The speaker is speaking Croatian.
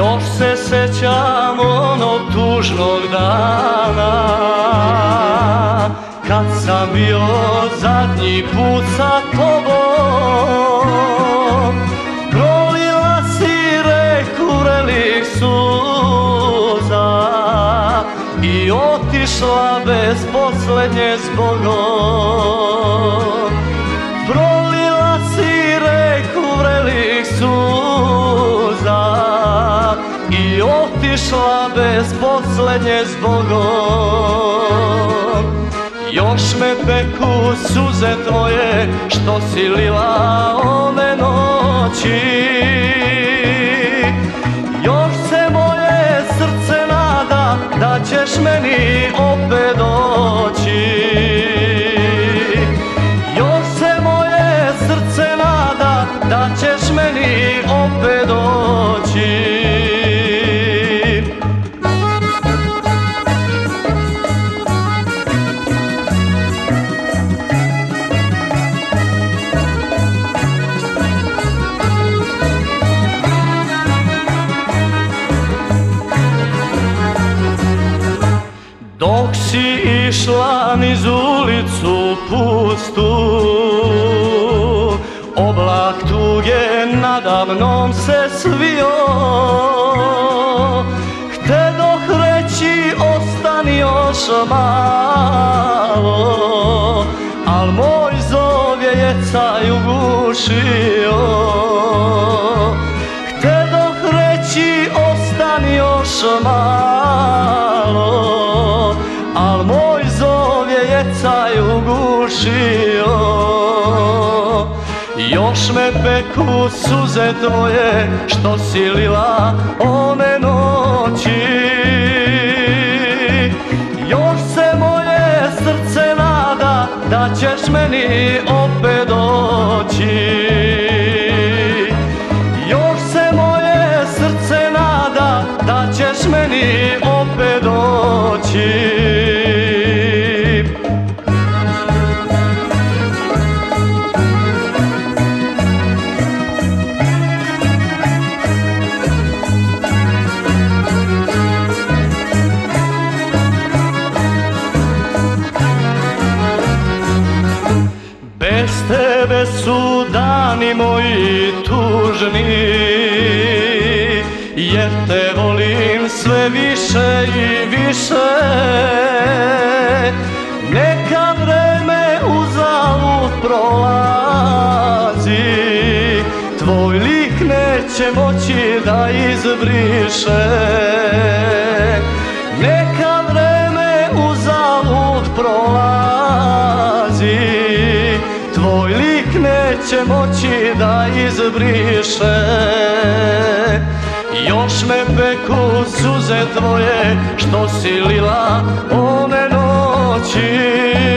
Još se sećam onog tužnog dana Kad sam bio zadnji put sa tobom otišla bez posljednje zbogom Prolila si reku vrelih suza I otišla bez posljednje zbogom Još me peku suze tvoje što si lila ove noći išla niz ulicu pustu. Oblak tuge nada mnom se svio. Htedoh reći ostani još malo Al moj zov je jecaj ugušio ugušio Još me peku suze tvoje što si lila one noći. Još se moje srce nada da ćeš meni Bez tebe su dani moji tužni. Jer te volim sve više i više. Neka vreme uzalud prolazi. Tvoj lik neće moći da izbriše. Neka vreme uzalud prolazi neće moći da izbriše. Još me peku suze tvoje što si lila one noći